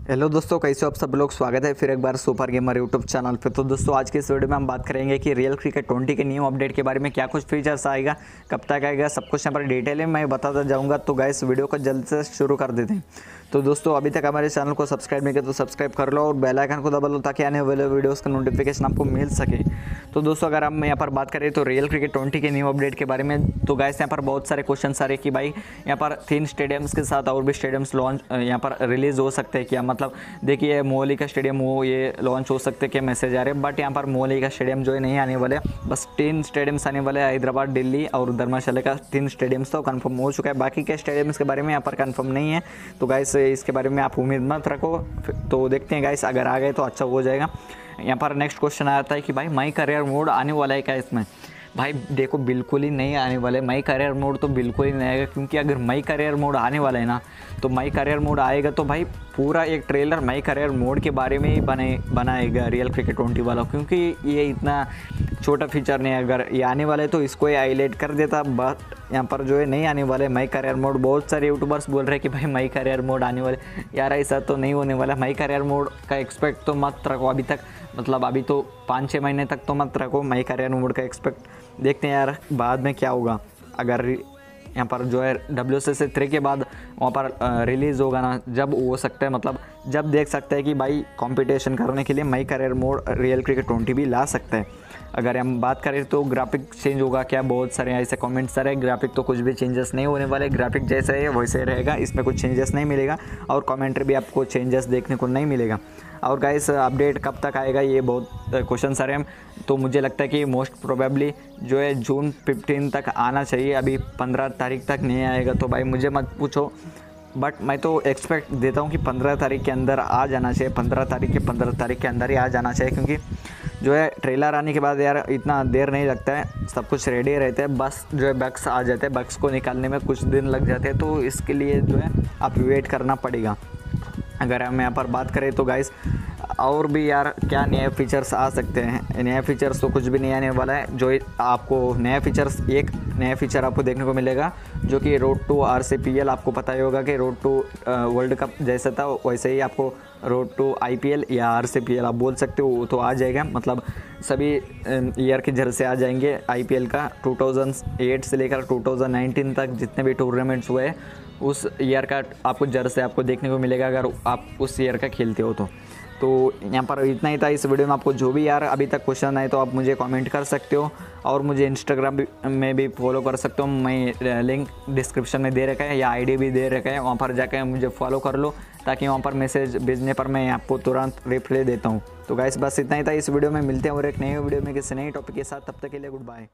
Hello दोस्तों, कैसे हो आप सब लोग? स्वागत है फिर एक बार सुपर गेमर यूट्यूब चैनल पे। तो दोस्तों, आज के इस वीडियो में हम बात करेंगे कि रियल क्रिकेट ट्वेंटी के न्यू अपडेट के बारे में क्या कुछ फीचर्स आएगा, कब तक आएगा, सब कुछ यहाँ पर डिटेल में मैं बताता जाऊँगा। तो गैस वीडियो को जल्द से शुरू कर देते हैं। तो दोस्तों, अभी तक हमारे चैनल को सब्सक्राइब नहीं किया तो सब्सक्राइब कर लो और बेल आइकन को दबा लो ताकि आने वाले वीडियोज़ का नोटिफिकेशन आपको मिल सके। तो दोस्तों, अगर हम यहाँ पर बात करें तो रियल क्रिकेट ट्वेंटी के न्यू अपडेट के बारे में तो गैस यहाँ पर बहुत सारे क्वेश्चन आ रहे कि भाई, यहाँ पर तीन स्टेडियम्स के साथ और भी स्टेडियम्स लॉन्च यहाँ पर रिलीज़ हो सकते हैं क्या? मतलब देखिए मोहली का स्टेडियम वो ये लॉन्च हो सकते हैं क्या? मैसेज आ रहे हैं बट यहाँ पर मोहली का स्टेडियम जो है नहीं आने वाले। बस तीन स्टेडियम्स आने वाले हैदराबाद, दिल्ली और धर्मशाला का तीन स्टेडियम्स तो कन्फर्म हो चुका है। बाकी के स्टेडियम्स के बारे में यहाँ पर कन्फर्म नहीं है। तो गाइस इसके बारे में आप उम्मीद मत रखो। तो देखते हैं गाइस अगर आ गए तो अच्छा हो जाएगा। यहाँ पर नेक्स्ट क्वेश्चन आता है कि भाई माई करियर मोड आने वाला है क्या इसमें? भाई, देखो, बिल्कुल ही नहीं आने वाले माई करियर मोड तो बिल्कुल ही नहीं आएगा, क्योंकि अगर माई करियर मोड आने वाला है ना तो माई करियर मोड आएगा तो भाई, पूरा एक ट्रेलर माई करियर मोड के बारे में ही बने, बनाएगा रियल क्रिकेट ट्वेंटी वाला। क्योंकि ये इतना छोटा फीचर नहीं है। अगर ये आने वाला है तो इसको ही हाईलाइट कर देता बट यहाँ पर जो है नहीं आने वाले माई करियर मोड बहुत सारे यूट्यूबर्स बोल रहे हैं कि भाई माई करियर मोड आने वाले। यार ऐसा तो नहीं होने वाला। माई करियर मोड का एक्सपेक्ट तो मत रखो अभी तक। मतलब अभी तो पाँच छः महीने तक तो मत रखो माई करियर मोड का एक्सपेक्ट देखते हैं यार बाद में क्या होगा। अगर यहाँ पर जो है डब्ल्यू सी सी थ्री के बाद वहाँ पर रिलीज़ होगा ना, जब हो सकता है मतलब जब देख सकते हैं कि भाई कंपटीशन करने के लिए my career mode real cricket twenty भी ला सकते हैं। अगर हम बात करें तो ग्राफिक चेंज होगा क्या? बहुत सारे ऐसे कमेंट्स आ रहे हैं। ग्राफिक तो कुछ भी चेंजेस नहीं होने वाले। ग्राफिक जैसे है, वैसे रहेगा। इसमें कुछ चेंजेस नहीं मिलेगा। और कमेंट्री भी आपको चेंजेस देखने को नहीं मिलेगा। और गाइस अपडेट कब तक आएगा, ये बहुत क्वेश्चन रहे हैं। तो मुझे लगता है कि मोस्ट प्रोबेबली जो है जून फिफ्टीन तक आना चाहिए। अभी पंद्रह तारीख तक नहीं आएगा तो भाई मुझे मत पूछो। बट मैं तो एक्सपेक्ट देता हूँ कि पंद्रह तारीख के अंदर आ जाना चाहिए। पंद्रह तारीख के पंद्रह तारीख के अंदर ही आ जाना चाहिए, क्योंकि जो है ट्रेलर आने के बाद यार इतना देर नहीं लगता है। सब कुछ रेडी रहते हैं। बस जो है बक्स आ जाते हैं। बक्स को निकालने में कुछ दिन लग जाते हैं। तो इसके लिए जो है आप वेट करना पड़ेगा। अगर हम यहाँ पर बात करें तो गाइस और भी यार क्या नए फीचर्स आ सकते हैं। नए फीचर्स तो कुछ भी नहीं आने वाला है। जो आपको नया फीचर्स एक नया फीचर आपको देखने को मिलेगा, जो कि road to R C P L आपको पता ही होगा कि रोड टू वर्ल्ड कप जैसा था, वैसे ही आपको road to I P L या आर सी पी एल आप बोल सकते हो तो आ जाएगा। मतलब सभी ईयर के जर से आ जाएँगे आई पी एल का। 2008 से लेकर 2019 तक जितने भी टूर्नामेंट्स हुए, उस ईयर का आपको जर से आपको देखने को मिलेगा, अगर आप उस ईयर का खेलते हो तो। तो यहाँ पर इतना ही था इस वीडियो में आपको जो भी यार अभी तक क्वेश्चन आए तो आप मुझे कमेंट कर सकते हो और मुझे इंस्टाग्राम में भी फॉलो कर सकते हो। मैं लिंक डिस्क्रिप्शन में दे रखा है या आईडी भी दे रखा है। वहाँ पर जाकर मुझे फॉलो कर लो ताकि वहाँ पर मैसेज भेजने पर मैं आपको तुरंत रिप्लाई देता हूँ। तो गाइस बस इतना ही था इस वीडियो में। मिलते हैं और एक नई वीडियो में किसी नई टॉपिक के साथ। तब तक के लिए गुड बाय